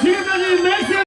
听着你没心。